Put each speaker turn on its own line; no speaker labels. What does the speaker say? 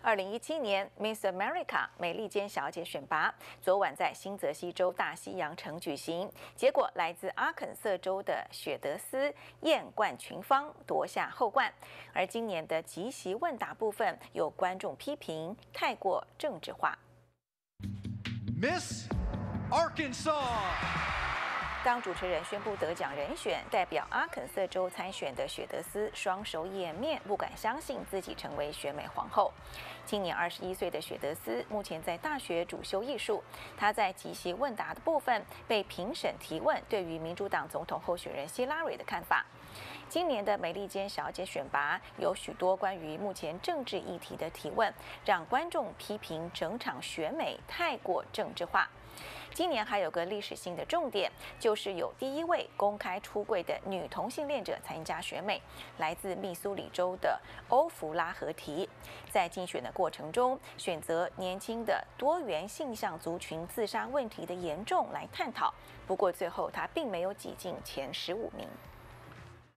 二零一七年 Miss America 美利坚小姐选拔昨晚在新泽西州大西洋城举行，结果来自阿肯色州的雪德斯艳冠群芳夺下后冠。而今年的即席问答部分，有观众批评太过政治化。
Miss Arkansas。
当主持人宣布得奖人选，代表阿肯色州参选的雪德斯双手掩面，不敢相信自己成为选美皇后。今年二十一岁的雪德斯目前在大学主修艺术。他在即席问答的部分被评审提问，对于民主党总统候选人希拉蕊的看法。今年的美利坚小姐选拔有许多关于目前政治议题的提问，让观众批评整场选美太过政治化。今年还有个历史性的重点，就是有第一位公开出柜的女同性恋者参加选美，来自密苏里州的欧弗拉和提，在竞选的过程中，选择年轻的多元性向族群自杀问题的严重来探讨，不过最后她并没有挤进前十五名。